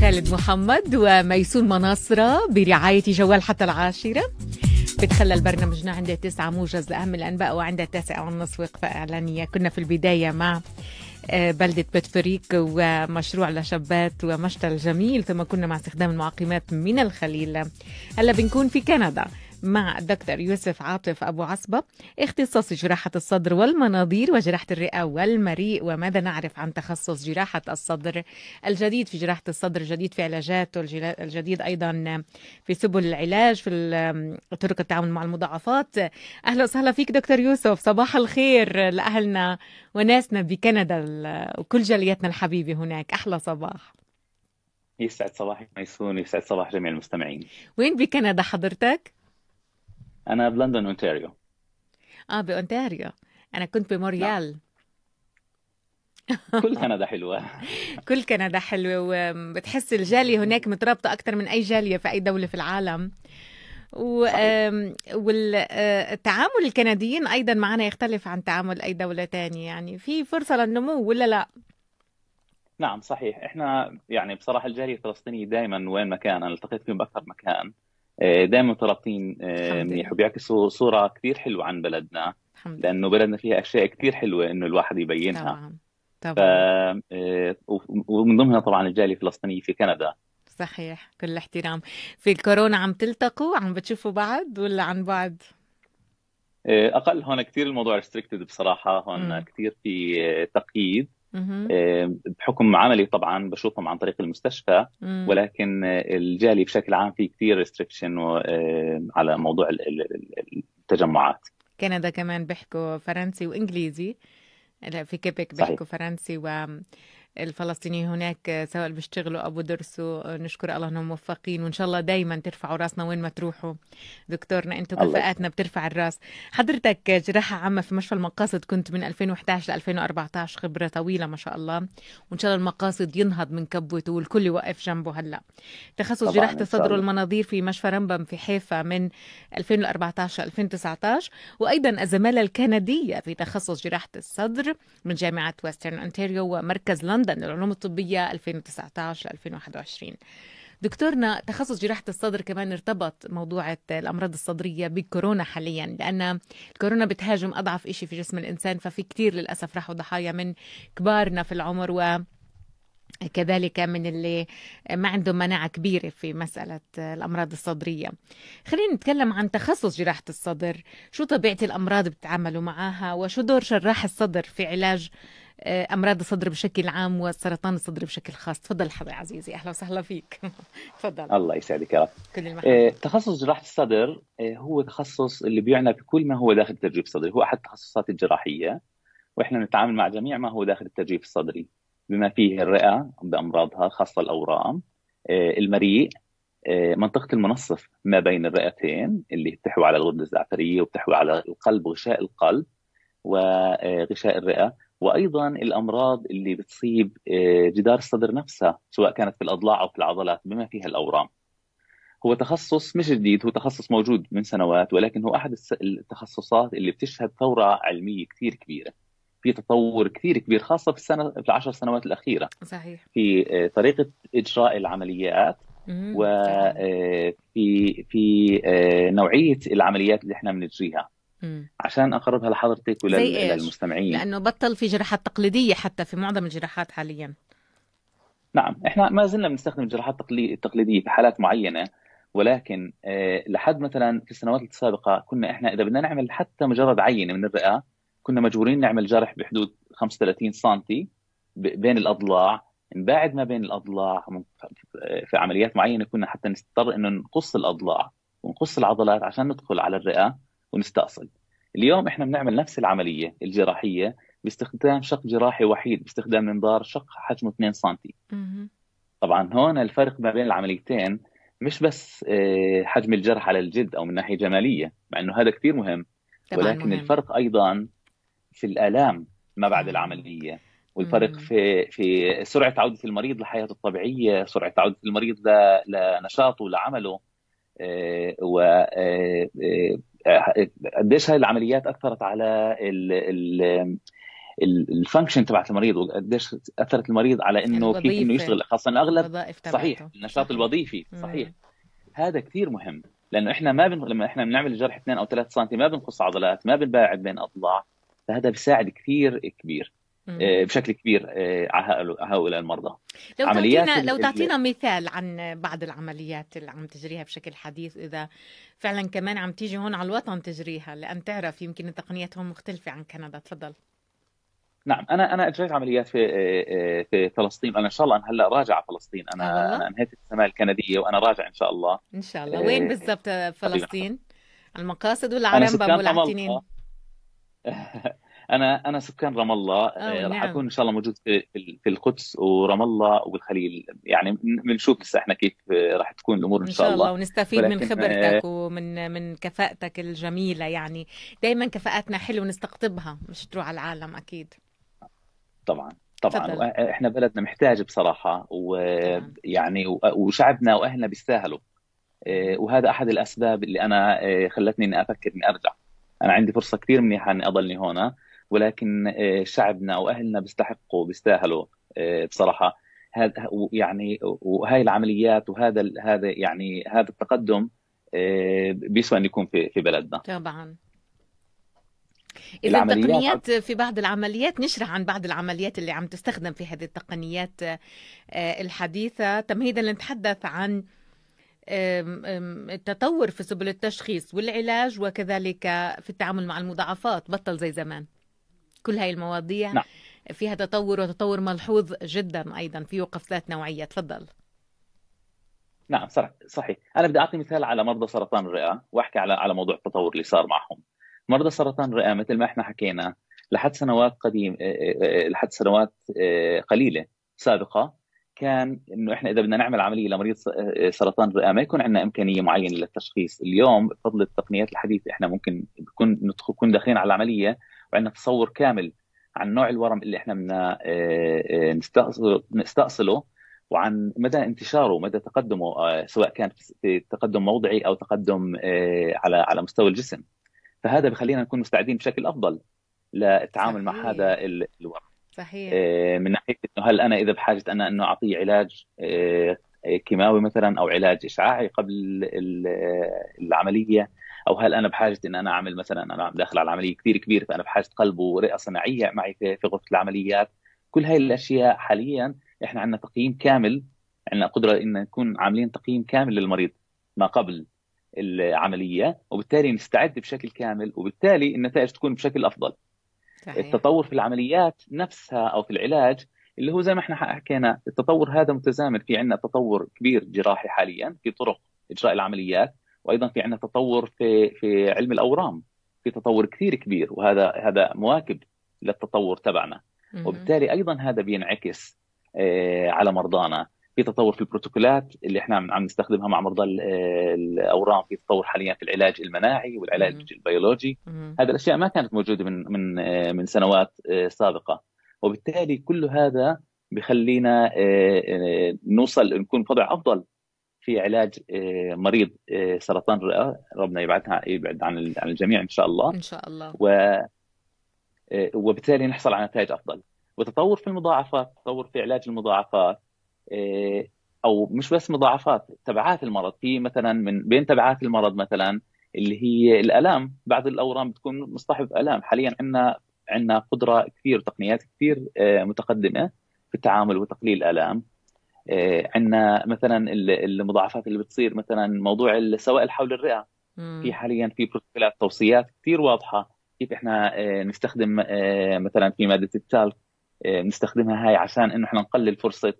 خالد محمد وميسون مناصرة برعاية جوال حتى العاشرة. بتخلل برنامجنا عند تسعة موجز لأهم الأنباء وعند التاسعة والنصف وقفة إعلانية. كنا في البداية مع آه، بلدة بتفريك ومشروع لشابات ومشتل الجميل ثم كنا مع استخدام المعقمات من الخليل. هلا بنكون في كندا. مع الدكتور يوسف عاطف أبو عصبة اختصاص جراحة الصدر والمناظير وجراحة الرئة والمريء وماذا نعرف عن تخصص جراحة الصدر الجديد في جراحة الصدر الجديد في علاجاته الجديد أيضا في سبل العلاج في طرق التعامل مع المضاعفات. أهلا وسهلا فيك دكتور يوسف صباح الخير لأهلنا وناسنا بكندا وكل جاليتنا الحبيبة هناك. أحلى صباح يسعد صباحك ميسون يسعد صباح جميع المستمعين. وين بكندا حضرتك؟ أنا بلندن أونتاريو. آه بأونتاريو. أنا كنت بموريال. نعم. كل كندا حلوة. كل كندا حلوة وبتحس الجالية هناك مترابطة أكثر من أي جالية في أي دولة في العالم. والتعامل الكنديين أيضا معنا يختلف عن تعامل أي دولة تانية. يعني في فرصة للنمو ولا لا؟ نعم صحيح. إحنا يعني بصراحة الجالية الفلسطينية دائما وين ما كان أنا التقيت فيهم بأكثر مكان. آه، دائما مترابطين آه، منيح وبيعكسوا صورة كثير حلوة عن بلدنا. لأنه بلدنا فيها أشياء كثير حلوة إنه الواحد يبينها. طبعا طبعا. ف... آه، ومن ضمنها طبعا الجالية الفلسطينية في كندا. صحيح كل الاحترام في الكورونا عم تلتقوا؟ عم بتشوفوا بعض ولا عن بعد؟ أقل هون كثير الموضوع restricted بصراحة. هون كثير في تقييد. بحكم عملي طبعا بشوفهم عن طريق المستشفى ولكن الجالي بشكل عام في كثير restriction على موضوع التجمعات. كندا كمان بيحكوا فرنسي وإنجليزي. في كيبك بيحكوا فرنسي و الفلسطينيين هناك سواء بيشتغلوا أو بدرسوا نشكر الله إنهم موفقين وإن شاء الله دائما ترفعوا راسنا وين ما تروحوا. دكتورنا أنتم كفاءاتنا بترفع الراس. حضرتك جراحة عامة في مشفى المقاصد كنت من 2011 ل 2014 خبرة طويلة ما شاء الله. وإن شاء الله المقاصد ينهض من كبوته والكل يوقف جنبه هلأ. تخصص جراحة الصدر والمناظير في مشفى رمبم في حيفا من 2014 ل 2019 وأيضا الزمالة الكندية في تخصص جراحة الصدر من جامعة ويسترن اونتاريو ومركز لندن لندن للعلوم الطبية 2019 2021 دكتورنا تخصص جراحة الصدر كمان ارتبط موضوع الأمراض الصدرية بالكورونا حاليا لأن الكورونا بتهاجم أضعف إشي في جسم الإنسان ففي كتير للأسف راحوا ضحايا من كبارنا في العمر و كذلك من اللي ما عندهم مناعة كبيرة في مسألة الأمراض الصدرية. خلينا نتكلم عن تخصص جراحة الصدر. شو طبيعة الأمراض بتتعاملوا معها وشو دور جراح الصدر في علاج أمراض الصدر بشكل عام وسرطان الصدر بشكل خاص. تفضل حضرتك عزيزي أهلا وسهلا فيك. تفضل. الله يسعدك يا رب. كل المحبة. تخصص جراحة الصدر آه، هو تخصص اللي بيعنى بكل ما هو داخل الترجيف الصدري هو أحد التخصصات الجراحية. وإحنا نتعامل مع جميع ما هو داخل الترجيف الصدري بما فيه الرئة بأمراضها خاصة الأورام آه، المريء منطقة المنصف ما بين الرئتين اللي بتحوي على الغدة الزعترية وبتحوي على القلب وغشاء القلب وغشاء الرئة. وأيضا الأمراض اللي بتصيب آه، جدار الصدر نفسها سواء كانت في الأضلاع أو في العضلات بما فيها الأورام. هو تخصص مش جديد هو تخصص موجود من سنوات ولكن هو أحد التخصصات اللي بتشهد ثورة علمية كثير كبيرة. في تطور كثير كبير خاصة في السنة في العشر سنوات الأخيرة. صحيح. في آه، طريقة إجراء العمليات وفي آه، في نوعية العمليات اللي إحنا بنجريها. عشان أقربها لحضرتك وللمستمعين لأنه بطل في جراحات تقليدية حتى في معظم الجراحات حاليا. نعم إحنا ما زلنا بنستخدم الجراحات التقليديه في حالات معينة ولكن آه، لحد مثلا في السنوات السابقة كنا إحنا إذا بدنا نعمل حتى مجرد عينة من الرئة كنا مجبورين نعمل جرح بحدود 35 سم بين الأضلاع. نباعد ما بين الأضلاع في عمليات معينة كنا حتى نضطر إنه نقص الأضلاع ونقص العضلات عشان ندخل على الرئة. ونستأصل. اليوم إحنا بنعمل نفس العملية الجراحية باستخدام شق جراحي وحيد باستخدام منظار شق حجمه 2 سم طبعا هون الفرق ما بين العمليتين مش بس آه، حجم الجرح على الجلد أو من ناحية جمالية مع إنه هذا كثير مهم. ولكن مهم. الفرق أيضا في الآلام ما بعد العملية. والفرق في في سرعة عودة المريض لحياته الطبيعية، سرعة عودة المريض لنشاطه لعمله آه، و آه، قديش هاي العمليات أثرت على ال ال الفانكشن تبعت المريض وقديش أثرت المريض على إنه كيف إنه يشتغل. خاصة الأغلب صحيح النشاط الوظيفي صحيح. هذا كثير مهم لأنه إحنا ما بن... لما إحنا بنعمل الجرح 2 أو 3 سم ما بنقص عضلات ما بنباعد بين أضلاع فهذا بيساعد كثير كبير. آه، بشكل كبير آه، على هؤلاء المرضى. لو عمليات تعطينا لو تعطينا مثال عن بعض العمليات اللي عم تجريها بشكل حديث إذا فعلا كمان عم تيجي هون على الوطن تجريها لأن تعرف يمكن التقنيات هون مختلفة عن كندا. تفضل. نعم أنا أنا أجريت عمليات في آه، في فلسطين. أنا إن شاء الله أنا هلأ راجع فلسطين. أنا آه أنا انهيت السماء الكندية وأنا راجع إن شاء الله. إن شاء الله. وين بالضبط فلسطين؟ المقاصد ولا عرنبا ولا أنا أنا سكان رام الله آه، راح نعم. أكون إن شاء الله موجود في في القدس ورام الله والخليل. يعني بنشوف لسه إحنا كيف راح تكون الأمور إن شاء, إن شاء الله. ونستفيد من خبرتك آه ومن من كفاءتك الجميلة يعني. دائما كفاءاتنا حلو نستقطبها مش تروح على العالم أكيد. طبعا طبعا. فضل. إحنا بلدنا محتاج بصراحة ويعني وشعبنا وأهلنا بيستاهلوا. آه، وهذا أحد الأسباب اللي أنا خلتني إني أفكر إني أرجع. أنا عندي فرصة كثير منيحة إني أضلني هنا. ولكن آه، شعبنا واهلنا بيستحقوا بيستاهلوا آه، بصراحة. هذا يعني وهي العمليات وهذا هذا يعني هذا التقدم آه، بيسوى ان يكون في في بلدنا. طبعا. إذا التقنيات في بعض العمليات نشرح عن بعض العمليات اللي عم تستخدم في هذه التقنيات الحديثة. تمهيدا لنتحدث عن التطور في سبل التشخيص والعلاج وكذلك في التعامل مع المضاعفات. بطل زي زمان. كل هاي المواضيع نعم. فيها تطور وتطور ملحوظ جدا أيضا في قفزات نوعية. تفضل. نعم صح صحيح. أنا بدي أعطي مثال على مرضى سرطان الرئة وأحكي على على موضوع التطور اللي صار معهم. مرضى سرطان الرئة مثل ما إحنا حكينا لحد سنوات قديم لحد سنوات قليلة سابقة كان إنه إحنا إذا بدنا نعمل عملية لمريض سرطان الرئة ما يكون عندنا إمكانية معينة للتشخيص، اليوم بفضل التقنيات الحديثة إحنا ممكن نكون داخلين على العملية وعندنا تصور كامل عن نوع الورم اللي إحنا بدنا آه، آه، نستأصله وعن مدى انتشاره مدى تقدمه آه، سواء كان في تقدم موضعي أو تقدم على على مستوى الجسم. فهذا بخلينا نكون مستعدين بشكل أفضل للتعامل صحيح. مع هذا الورم. صحيح. من ناحية إنه هل أنا إذا بحاجة أنا إنه أعطيه علاج كيماوي مثلا أو علاج إشعاعي قبل العملية أو هل أنا بحاجة إن أنا أعمل مثلا أنا داخل على عملية كثير كبيرة فأنا بحاجة قلب ورئة صناعية معي في غرفة العمليات. كل هاي الأشياء حاليا إحنا عندنا تقييم كامل عندنا قدرة إن نكون عاملين تقييم كامل للمريض ما قبل العملية وبالتالي نستعد بشكل كامل وبالتالي النتائج تكون بشكل أفضل. صحيح. التطور في العمليات نفسها أو في العلاج اللي هو زي ما إحنا حكينا التطور هذا متزامن في عندنا تطور كبير جراحي حاليا في طرق إجراء العمليات. وأيضا في عندنا تطور في في علم الأورام في تطور كثير كبير وهذا هذا مواكب للتطور تبعنا. وبالتالي أيضا هذا بينعكس آه، على مرضانا. في تطور في البروتوكولات اللي إحنا عم نستخدمها مع مرضى الأورام في تطور حاليا في العلاج المناعي والعلاج البيولوجي. هذه الأشياء ما كانت موجودة من من آه، من سنوات آه، سابقة. وبالتالي كل هذا بخلينا نوصل نكون بوضع أفضل في علاج آه، مريض آه، سرطان الرئه ربنا يبعدها يبعد عن عن الجميع إن شاء الله. إن شاء الله. و آه، وبالتالي نحصل على نتائج أفضل. وتطور في المضاعفات تطور في علاج المضاعفات أو مش بس مضاعفات تبعات المرض. في مثلا من بين تبعات المرض مثلا اللي هي الألام. بعض الأورام بتكون مصطحب الام حاليا عندنا عندنا قدرة كثير تقنيات كثير متقدمة في التعامل وتقليل الألام. عندنا مثلا المضاعفات اللي بتصير مثلا موضوع السوائل حول الرئة. مم. في حاليا في بروتوكولات توصيات كثير واضحة. كيف إحنا آه، نستخدم آه، مثلا في مادة التالك نستخدمها هاي عشان إنه إحنا نقلل فرصة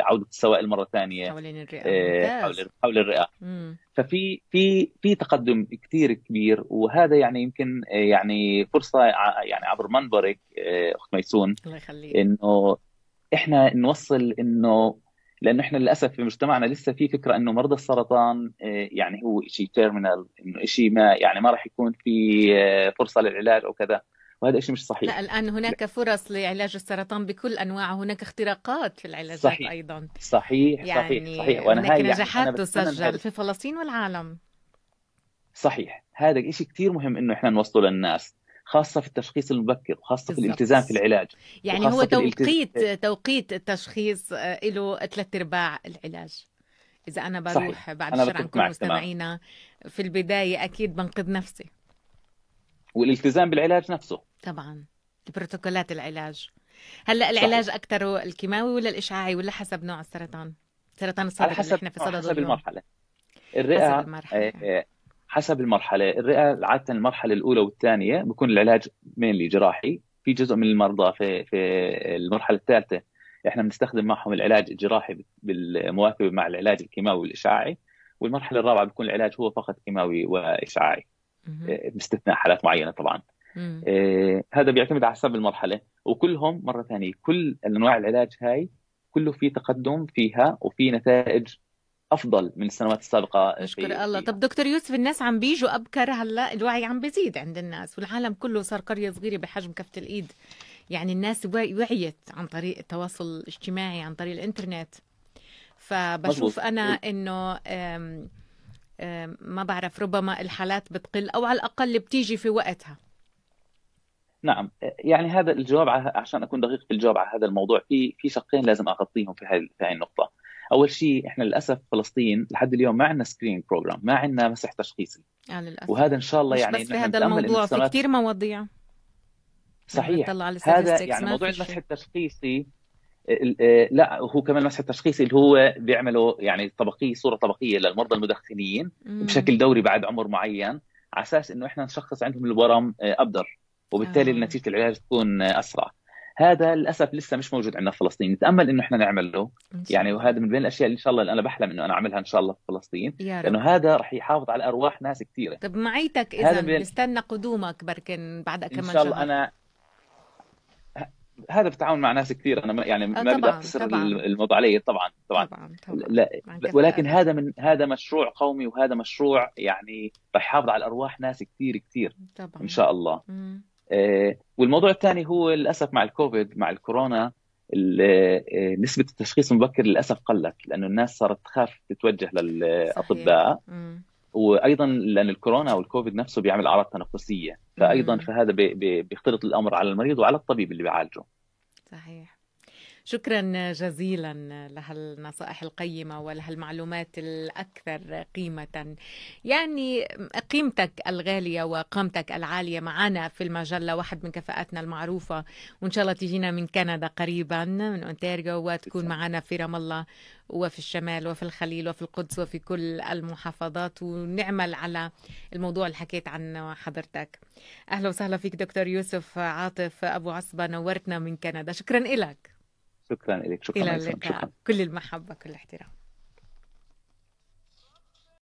عودة السوائل مرة ثانية حوالين الرئة. حول حول الرئة. مم. ففي في في تقدم كثير كبير وهذا يعني يمكن يعني فرصة يعني عبر منبرك أخت ميسون الله يخليك. إنه إحنا نوصل إنه لأنه إحنا للأسف في مجتمعنا لسه في فكرة إنه مرضى السرطان آه، يعني هو شيء تيرمينال إنه شيء ما يعني ما راح يكون في آه، فرصة للعلاج أو كذا. وهذا شيء مش صحيح. لا الآن هناك فرص لعلاج السرطان بكل انواعه هناك اختراقات في العلاجات صحيح. أيضا. صحيح يعني صحيح. صحيح وأنا هناك هاي نجاحات يعني تسجل في فلسطين والعالم. صحيح. هذا شيء كثير مهم إنه إحنا نوصله للناس. خاصة في التشخيص المبكر وخاصة في الالتزام في العلاج يعني هو توقيت توقيت التشخيص آه، له ثلاث أرباع العلاج. إذا أنا بروح صحيح. بعد الشر عن كل مستمعينا في البداية أكيد بنقذ نفسي. والالتزام بالعلاج نفسه. طبعا. بروتوكولات العلاج. هلأ العلاج صحيح. أكثر الكيماوي ولا الإشعاعي ولا حسب نوع السرطان؟ سرطان الصدر على حسب اللي إحنا في صدده حسب المرحلة. الرئة حسب المرحلة, الرئة عادة المرحلة الأولى والثانية بيكون العلاج مينلي جراحي. في جزء من المرضى في في المرحلة الثالثة إحنا بنستخدم معهم العلاج الجراحي بالمواكبة مع العلاج الكيماوي والإشعاعي. والمرحلة الرابعة بيكون العلاج هو فقط كيماوي وإشعاعي. آه، باستثناء حالات معينة طبعا. آه هذا بيعتمد على حسب المرحلة. وكلهم مرة ثانية كل أنواع العلاج هاي كله في تقدم فيها وفي نتائج أفضل من السنوات السابقة نشكر الله. طب دكتور يوسف الناس عم بيجوا أبكر هلا الوعي عم بيزيد عند الناس والعالم كله صار قرية صغيرة بحجم كفة الإيد. يعني الناس وعيت عن طريق التواصل الاجتماعي عن طريق الإنترنت. فبشوف مزبوط. أنا إنه ما بعرف ربما الحالات بتقل أو على الأقل بتيجي في وقتها. نعم. يعني هذا الجواب عشان أكون دقيق في الجواب على هذا الموضوع في في شقين لازم أغطيهم في في هذه النقطة. أول شيء إحنا للأسف فلسطين لحد اليوم ما عندنا screening program ما عندنا مسح تشخيصي آه للأسف. وهذا إن شاء الله يعني بس في هذا الموضوع في كثير مواضيع صحيح هذا يعني موضوع المسح التشخيصي آه، لا هو كمان المسح التشخيصي اللي هو بيعمله يعني طبقيه صورة طبقية للمرضى المدخنين مم. بشكل دوري بعد عمر معين على أساس إنه إحنا نشخص عندهم الورم آه، أبكر وبالتالي آه. نتيجة العلاج تكون أسرع هذا للأسف لسه مش موجود عندنا في فلسطين. نتأمل إنه إحنا نعمله. يعني وهذا من بين الأشياء اللي إن شاء الله اللي أنا بحلم إنه أنا أعملها إن شاء الله في فلسطين. لأنه هذا رح يحافظ على أرواح ناس كثيرة. طب معيتك إذا بين... نستنى قدومك بركن بعد كم ان شاء الله أنا هذا بالتعاون مع ناس كثير أنا يعني ما بدي اقتصر الموضوع علي. طبعا طبعا, طبعا, طبعا. لا ولكن هذا من هذا مشروع قومي وهذا مشروع يعني رح يحافظ على أرواح ناس كثير كثير. طبعا. إن شاء الله. مم. آه، والموضوع الثاني هو للأسف مع الكوفيد مع الكورونا آه، نسبة التشخيص المبكر للأسف قلت لأنه الناس صارت تخاف تتوجه للأطباء. وأيضا لأن الكورونا والكوفيد نفسه بيعمل أعراض تنفسية. فأيضا فهذا بيختلط الأمر على المريض وعلى الطبيب اللي بيعالجه. صحيح. شكرا جزيلا لهالنصائح القيمة ولهالمعلومات الأكثر قيمة. يعني قيمتك الغالية وقامتك العالية معنا في المجلة واحد من كفاءاتنا المعروفة. وإن شاء الله تجينا من كندا قريبا من أونتاريو وتكون معنا في رام الله وفي الشمال وفي الخليل وفي القدس وفي كل المحافظات. ونعمل على الموضوع اللي حكيت عنه حضرتك. أهلا وسهلا فيك دكتور يوسف عاطف أبو عصبة نورتنا من كندا. شكرا لك شكرا لك شكرا إلى اللقاء. كل المحبة كل الاحترام